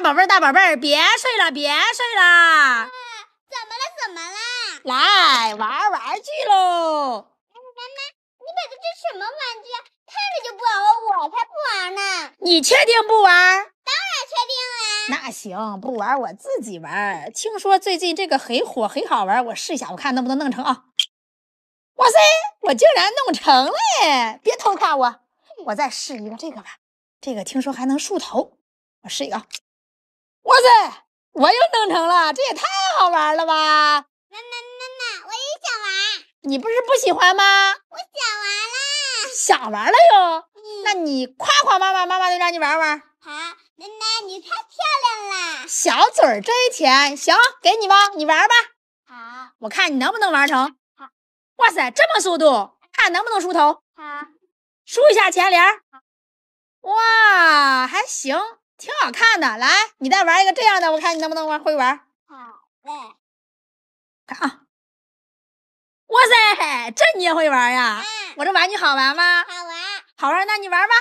大宝贝儿，大宝贝儿，别睡了，别睡了，怎么了？怎么了？来玩玩具喽！妈妈你买的这什么玩具啊？看着就不好玩，我才不玩呢！你确定不玩？当然确定了。那行，不玩我自己玩。听说最近这个很火，很好玩，我试一下，我看能不能弄成啊！哇塞，我竟然弄成了！耶！别偷看我，我再试一个这个吧。这个听说还能梳头，我试一个。哇塞，我又弄成了，这也太好玩了吧！妈妈妈妈，我也想玩。你不是不喜欢吗？我想玩啦。想玩了哟。嗯，那你夸夸妈妈，妈妈就让你玩玩。好，奶奶你太漂亮了。小嘴儿真甜，行，给你吧，你玩吧。好，我看你能不能玩成。好，哇塞，这么速度，看能不能梳头，好，梳一下前帘。哇，还行，挺好看的。来，你再玩一个这样的，我看你能不能玩会玩。好嘞。看啊，哇塞，这你也会玩呀？嗯，我这玩具好玩吗？好玩。好玩，那你玩吧。